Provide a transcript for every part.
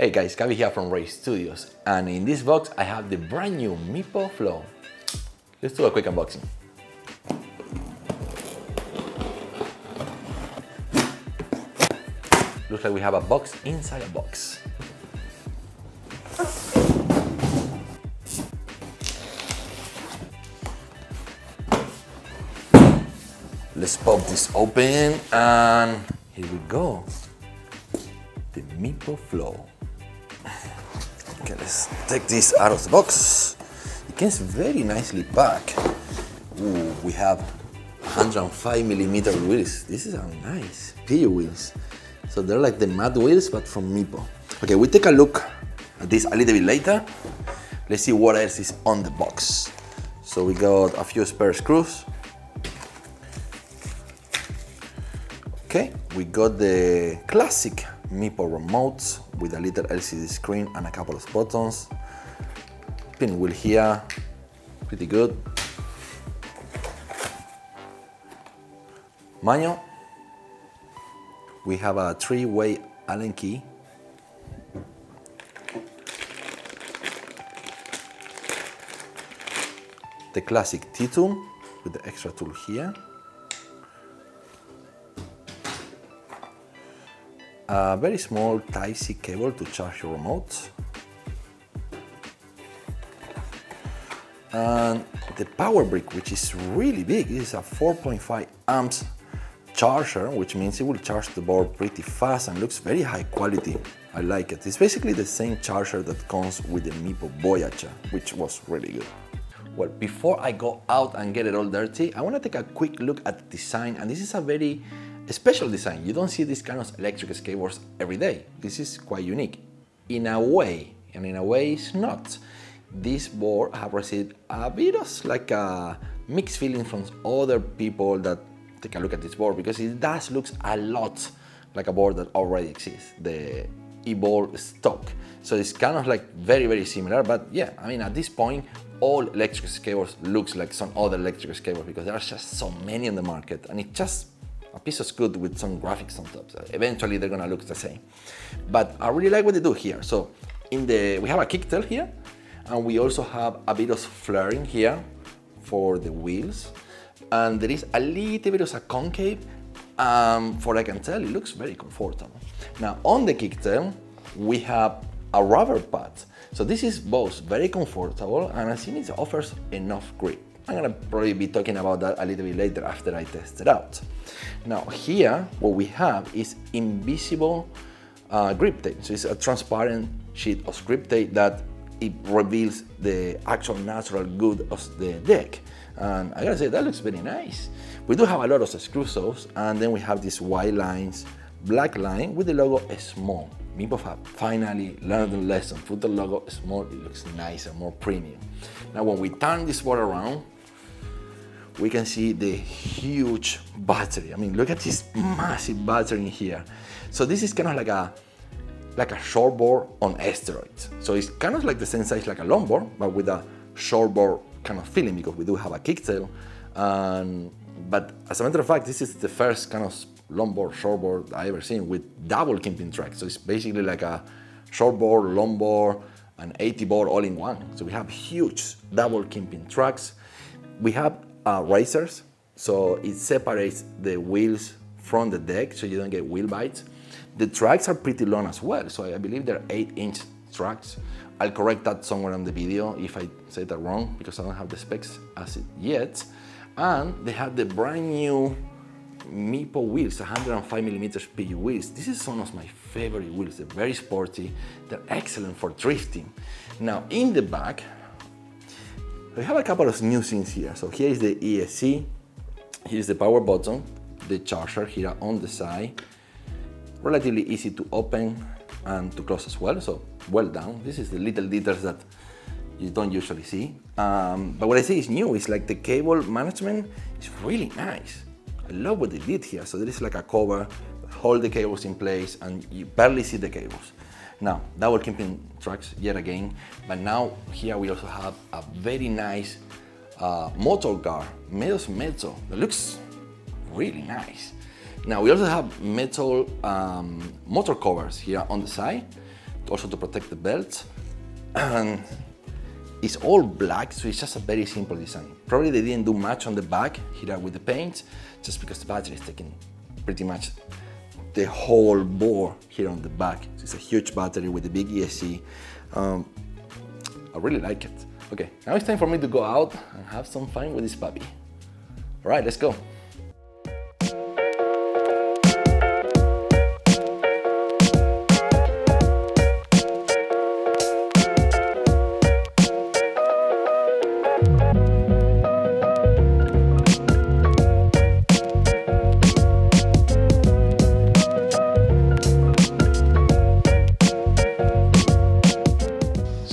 Hey guys, Gabi here from Rage Studios, and in this box I have the brand new Meepo Flow. Let's do a quick unboxing. Looks like we have a box inside a box. Let's pop this open and here we go. The Meepo Flow. Okay, let's take this out of the box. It comes very nicely packed. Ooh, we have 105 millimeter wheels. This is a nice PU wheels. So they're like the mud wheels, but from Meepo. Okay, we take a look at this a little bit later. Let's see what else is on the box. So we got a few spare screws. Okay, we got the classic Meepo remote with a little LCD screen and a couple of buttons. Pinwheel here, pretty good. Manual. We have a three-way Allen key. The classic T-tool with the extra tool here. A very small Type-C cable to charge your remote. And the power brick, which is really big, this is a 4.5 amps charger, which means it will charge the board pretty fast and looks very high quality. I like it. It's basically the same charger that comes with the Meepo Voyager, which was really good. Well, before I go out and get it all dirty, I want to take a quick look at the design, and this is a very special design. You don't see these kind of electric skateboards every day. This is quite unique. In a way, and in a way it's not. This board have received a bit of like a mixed feeling from other people that take a look at this board because it does looks a lot like a board that already exists, the Evolve Stoke. So it's kind of like very, very similar, but yeah, I mean, at this point, all electric skateboards looks like some other electric skateboards because there are just so many on the market and it just a piece of scoot with some graphics on top. So eventually they're gonna look the same. But I really like what they do here. So in the, we have a kicktail here, and we also have a bit of flaring here for the wheels. And there is a little bit of a concave, um, for I can tell, it looks very comfortable. Now on the kicktail, we have a rubber pad. So this is both very comfortable and I think it offers enough grip. I'm gonna probably be talking about that a little bit later after I test it out. Now here, what we have is invisible uh, grip tape. So it's a transparent sheet of grip tape that it reveals the actual natural good of the deck. And I gotta say, that looks very nice. We do have a lot of screw saws, and then we have these white lines, black line with the logo small. Meepo have finally learned the lesson. Put the logo small, it looks nicer, more premium. Now when we turn this board around, we can see the huge battery. I mean, look at this massive battery in here. So this is kind of like a like a shortboard on steroids. So it's kind of like the same size like a longboard, but with a shortboard kind of feeling because we do have a kicktail. Um, but as a matter of fact, this is the first kind of longboard, shortboard I ever seen with double kingpin track. So it's basically like a shortboard, longboard, and AT board all in one. So we have huge double kingpin tracks. We have uh, risers, so it separates the wheels from the deck so you don't get wheel bites. The tracks are pretty long as well, so I believe they're 8 inch tracks. I'll correct that somewhere on the video if I say that wrong because I don't have the specs as it yet. And they have the brand new Meepo wheels, 105 millimeters PU wheels. This is one of my favorite wheels. They're very sporty. They're excellent for drifting. Now in the back, we have a couple of new things here. So here is the ESC, here's the power button, the charger here on the side. Relatively easy to open and to close as well, so well done. This is the little details that you don't usually see. Um, but what I say is new it's like the cable management is really nice. I love what they did here. So there is like a cover, hold the cables in place and you barely see the cables. Now, double kingpin trucks yet again, but now here we also have a very nice uh, motor guard, made of that looks really nice. Now we also have metal um, motor covers here on the side also to protect the belts. And it's all black, so it's just a very simple design. Probably they didn't do much on the back here with the paint, just because the battery is taking pretty much the whole board here on the back. It's a huge battery with a big ESC. Um, I really like it. Okay, now it's time for me to go out and have some fun with this puppy. All right, let's go.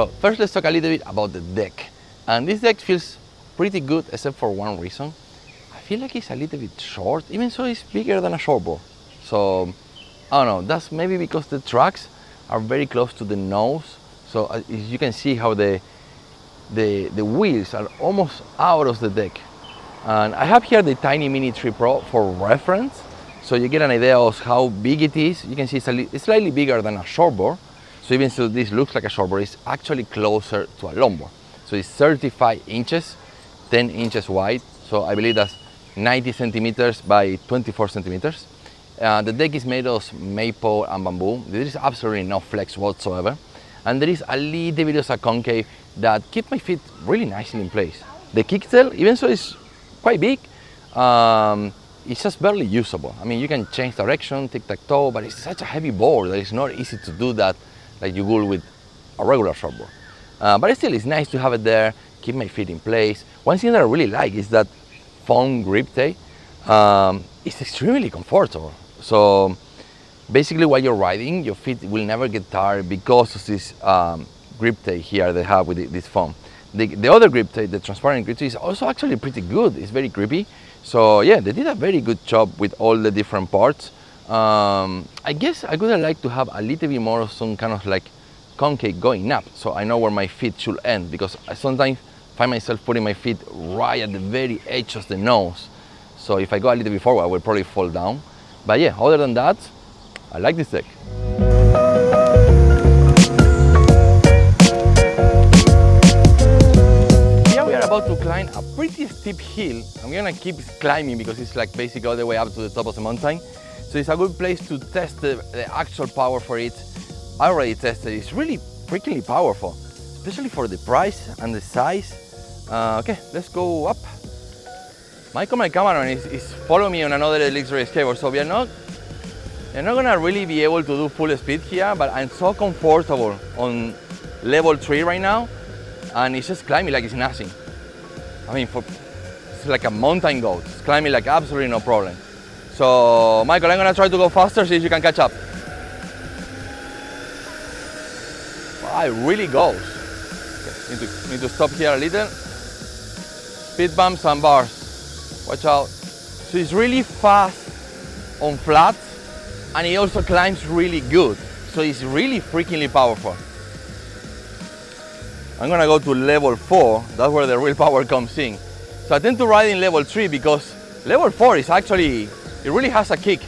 So first let's talk a little bit about the deck. And this deck feels pretty good except for one reason. I feel like it's a little bit short, even so it's bigger than a shortboard. So I don't know, that's maybe because the tracks are very close to the nose. So uh, you can see how the, the, the wheels are almost out of the deck. And I have here the Tynee Mini 3 Pro for reference. So you get an idea of how big it is. You can see it's, a it's slightly bigger than a shortboard. So even though this looks like a shortboard, it's actually closer to a longboard. So it's 35 inches, 10 inches wide. So I believe that's 90 centimeters by 24 centimeters. Uh, the deck is made of maple and bamboo. There is absolutely no flex whatsoever. And there is a little bit of a concave that keeps my feet really nicely in place. The kicktail, even though it's quite big, um, it's just barely usable. I mean, you can change direction, tic-tac-toe, but it's such a heavy board that it's not easy to do that like you would with a regular shortboard. Uh, but still, it's nice to have it there, keep my feet in place. One thing that I really like is that foam grip tape. Um, it's extremely comfortable. So basically while you're riding, your feet will never get tired because of this um, grip tape here they have with this foam. The, the other grip tape, the transparent grip tape, is also actually pretty good. It's very grippy. So yeah, they did a very good job with all the different parts. Um, I guess I would like to have a little bit more of some kind of like concave going up so I know where my feet should end because I sometimes find myself putting my feet right at the very edge of the nose. So if I go a little bit forward, I will probably fall down. But yeah, other than that, I like this deck. Here we are about to climb a pretty steep hill. I'm gonna keep climbing because it's like basically all the way up to the top of the mountain. So it's a good place to test the, the actual power for it. I already tested, it's really freakingly powerful, especially for the price and the size. Uh, okay, let's go up. Michael, my cameraman, is, is following me on another Race skateboard, so we are not, we're not gonna really be able to do full speed here, but I'm so comfortable on level three right now, and it's just climbing like it's nothing. I mean, for, it's like a mountain goat. It's climbing like absolutely no problem. So, Michael, I'm gonna try to go faster, see if you can catch up. Wow, it really goes. Okay, need, to, need to stop here a little. Speed bumps and bars. Watch out. So it's really fast on flat, and it also climbs really good. So it's really freakingly powerful. I'm gonna go to level four. That's where the real power comes in. So I tend to ride in level three because level four is actually it really has a kick.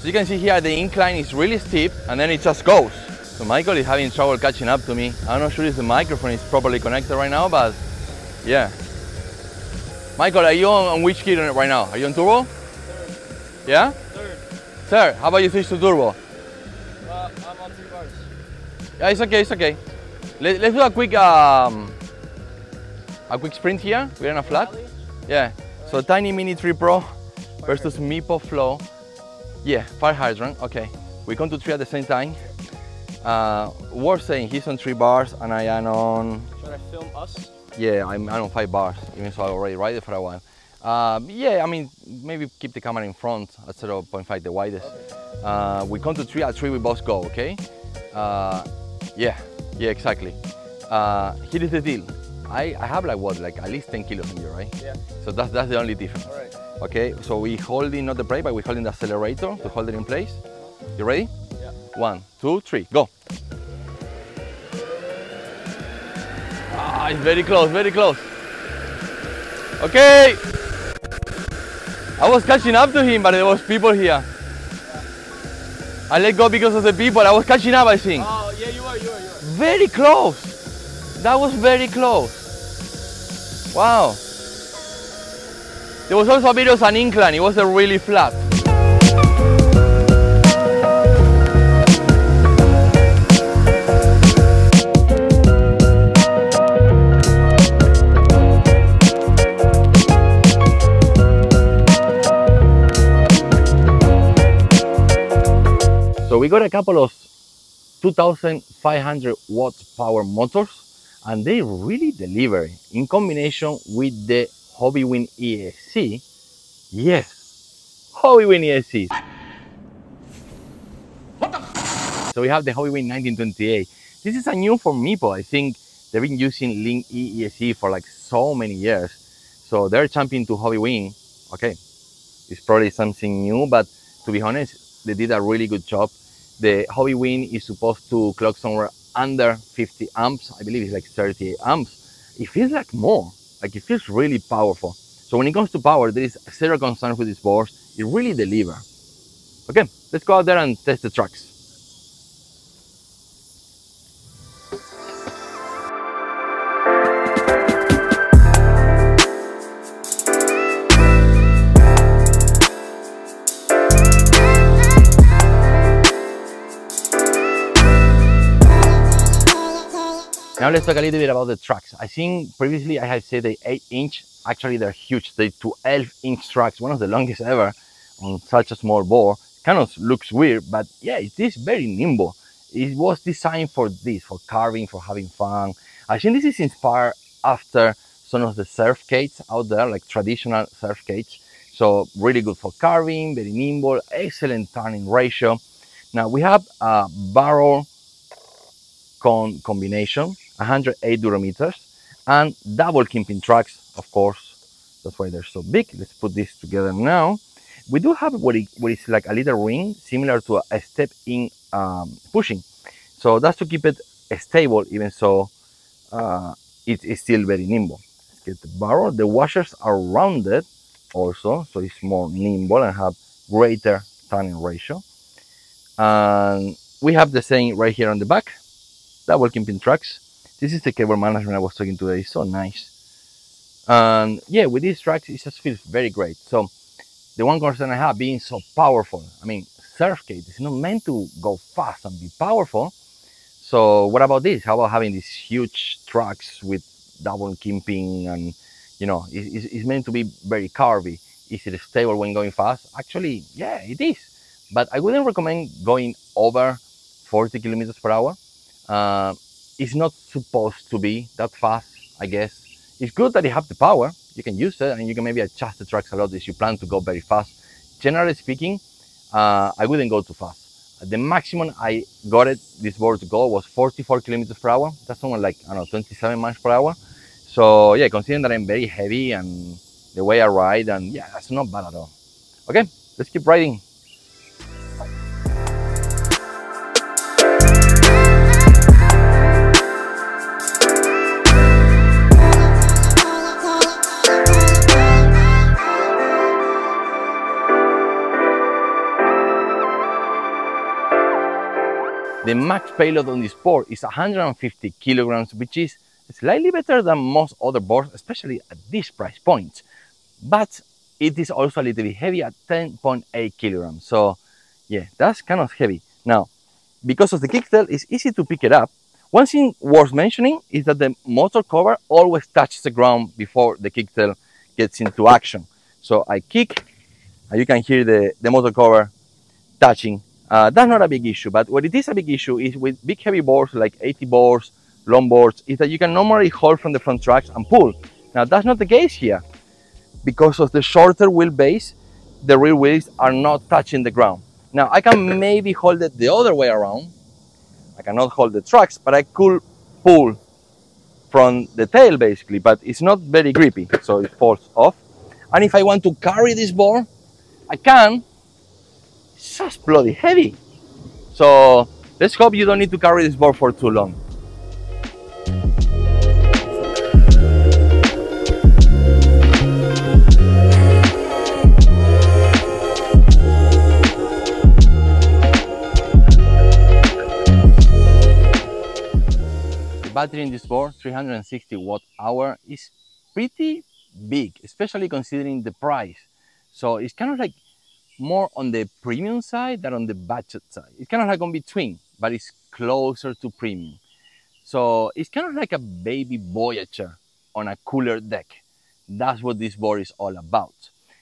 So you can see here the incline is really steep and then it just goes. So Michael is having trouble catching up to me. I'm not sure if the microphone is properly connected right now, but yeah. Michael, are you on, on which key right now? Are you on turbo? Third. Yeah? Third. Sir, how about you switch to turbo? Uh, I'm on three bars. Yeah, it's okay, it's okay. Let, let's do a quick um, a quick sprint here. We're in a flat. Yeah. So Tynee Mini 3 Pro versus Meepo Flow. Yeah, fire hydrant, okay. We come to three at the same time. Uh, worth saying, he's on three bars and I am on, Should I film us? yeah, I'm, I'm on five bars, even so I already ride it for a while. Uh, yeah, I mean, maybe keep the camera in front at 0.5, the widest. Uh, we come to three, at three we both go, okay? Uh, yeah, yeah, exactly. Uh, here is the deal. I, I have like what, like at least 10 kilos on you, right? Yeah. So that's, that's the only difference. All right. Okay, so we holding not the brake, but we holding the accelerator to hold it in place. You ready? Yeah. One, two, three, go. Ah, it's very close, very close. Okay. I was catching up to him, but there was people here. I let go because of the people. I was catching up, I think. Oh, yeah, you are, you are, you are. Very close. That was very close. Wow. There was also a bit of an incline. It wasn't really flat. So we got a couple of 2500 watt power motors and they really deliver in combination with the Hobbywing ESC. Yes, Hobbywing ESC. What the So we have the Hobbywing 1928. This is a new for Meepo. I think they've been using Link E ESC for like so many years. So they're jumping to Hobbywing. Okay, it's probably something new, but to be honest, they did a really good job. The Hobbywing is supposed to clock somewhere under 50 amps. I believe it's like 30 amps. It feels like more, like it feels really powerful. So when it comes to power, there is zero concern with this board. It really delivers. Okay, let's go out there and test the tracks. Now let's talk a little bit about the tracks. I think previously I had said the 8 inch, actually they're huge. They're 12 inch tracks, one of the longest ever on such a small board. Kind of looks weird, but yeah, it is very nimble. It was designed for this, for carving, for having fun. I think this is inspired after some of the surf skates out there, like traditional surf skates. So really good for carving, very nimble, excellent turning ratio. Now we have a barrel cone combination, 108 durometers, and double kingpin tracks, of course. That's why they're so big. Let's put this together now. We do have what, it, what is like a little ring, similar to a step-in um, pushing. So that's to keep it stable, even so uh, it is still very nimble. Let's get the barrel. The washers are rounded also, so it's more nimble and have greater turning ratio. And we have the same right here on the back, double kingpin tracks. This is the cable management I was talking today. It's so nice. And yeah, with these tracks, it just feels very great. So the one concern I have being so powerful. I mean, surfskate is not meant to go fast and be powerful. So what about this? How about having these huge tracks with double kingpin and you know, it, it's meant to be very curvy. Is it stable when going fast? Actually, yeah, it is. But I wouldn't recommend going over 40 kilometers per hour. Uh, it's not supposed to be that fast, I guess. It's good that you have the power. You can use it and you can maybe adjust the tracks a lot if you plan to go very fast. Generally speaking, uh, I wouldn't go too fast. The maximum I got it, this board to go was 44 kilometers per hour. That's somewhere like, I don't know, 27 miles per hour. So yeah, considering that I'm very heavy and the way I ride, and yeah, that's not bad at all. Okay, let's keep riding. Max payload on this board is 150 kilograms, which is slightly better than most other boards, especially at this price point. But it is also a little bit heavy at 10.8 kilograms. So yeah, that's kind of heavy. Now, because of the kicktail, it's easy to pick it up. One thing worth mentioning is that the motor cover always touches the ground before the kicktail gets into action. So I kick, and you can hear the, the motor cover touching. Uh, that's not a big issue, but what it is a big issue is with big heavy boards like AT boards, long boards, is that you can normally hold from the front tracks and pull. Now that's not the case here. Because of the shorter wheelbase, the rear wheels are not touching the ground. Now I can maybe hold it the other way around. I cannot hold the tracks, but I could pull from the tail basically, but it's not very grippy, so it falls off. And if I want to carry this board, I can that's bloody heavy. So let's hope you don't need to carry this board for too long. The battery in this board, 360 watt hour, is pretty big, especially considering the price. So it's kind of like more on the premium side than on the budget side. It's kind of like on between, but it's closer to premium. So it's kind of like a baby Voyager on a cooler deck. That's what this board is all about.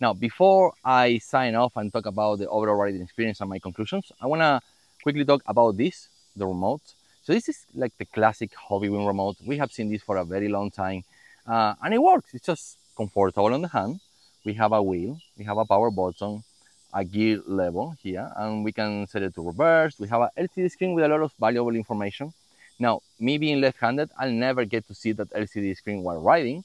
Now, before I sign off and talk about the overall riding experience and my conclusions, I want to quickly talk about this, the remote. So this is like the classic Hobbywing remote. We have seen this for a very long time uh, and it works. It's just comfortable on the hand. We have a wheel, we have a power button, a gear level here, and we can set it to reverse. We have a LCD screen with a lot of valuable information. Now, me being left-handed, I'll never get to see that LCD screen while riding,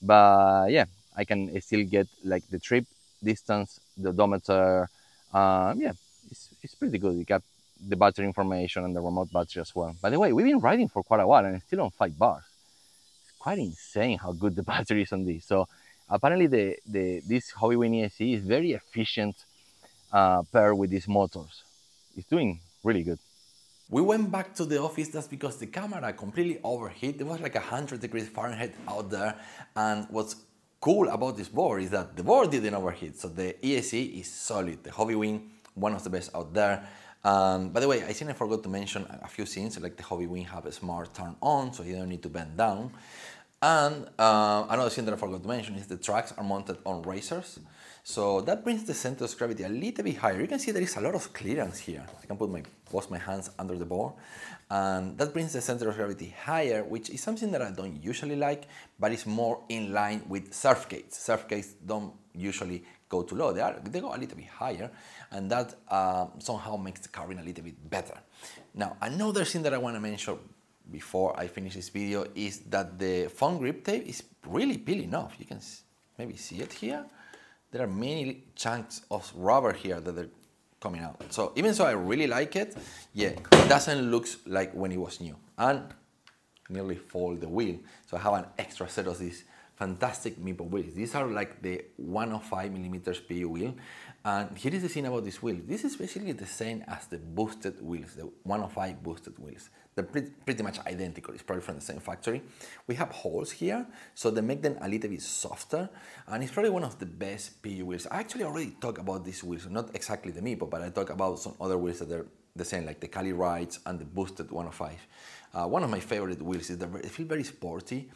but yeah, I can still get like the trip distance, the odometer. Um, yeah, it's, it's pretty good. You got the battery information and the remote battery as well. By the way, we've been riding for quite a while and it's still on five bars. It's quite insane how good the battery is on this. So apparently the, the this Hobbywing ESC is very efficient uh, paired with these motors. It's doing really good. We went back to the office, that's because the camera completely overheat. It was like 100 degrees Fahrenheit out there. And what's cool about this board is that the board didn't overheat. So the ESC is solid. The Hobbywing, one of the best out there. Um, by the way, I think I forgot to mention a few things, like the Hobbywing have a smart turn on, so you don't need to bend down. And uh, another thing that I forgot to mention is the tracks are mounted on risers. So that brings the center of gravity a little bit higher. You can see there is a lot of clearance here. I can put my both my hands under the board. And that brings the center of gravity higher, which is something that I don't usually like, but it's more in line with surf skates. Surf skates don't usually go too low. They, are, they go a little bit higher, and that uh, somehow makes the carving a little bit better. Now, another thing that I want to mention before I finish this video is that the foam grip tape is really peeling off. You can maybe see it here there are many chunks of rubber here that are coming out. So even though I really like it, yeah, it doesn't look like when it was new. And nearly fold the wheel. So I have an extra set of these fantastic Meepo wheels. These are like the 105 millimeters PU wheel. And here is the thing about this wheel. This is basically the same as the boosted wheels, the 105 boosted wheels. They're pretty, pretty much identical. It's probably from the same factory. We have holes here, so they make them a little bit softer. And it's probably one of the best PU wheels. I actually already talked about these wheels, not exactly the Meepo, but I talked about some other wheels that are the same, like the Cali Rides and the boosted 105. Uh, one of my favorite wheels is that they feel very sporty.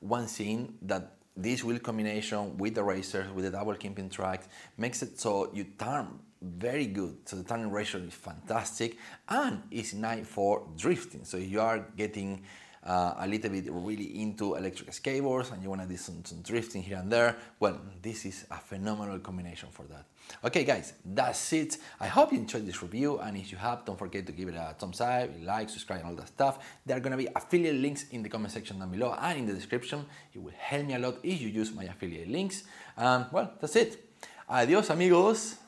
One thing that this wheel combination with the risers, with the double kingpin track, makes it so you turn very good. So the turning ratio is fantastic and it's nice for drifting. So you are getting uh, a little bit really into electric skateboards and you want to do some, some, drifting here and there, well, this is a phenomenal combination for that. Okay, guys, that's it. I hope you enjoyed this review, and if you have, don't forget to give it a thumbs up, like, subscribe, and all that stuff. There are going to be affiliate links in the comment section down below and in the description. It will help me a lot if you use my affiliate links. Um, well, that's it. Adios, amigos.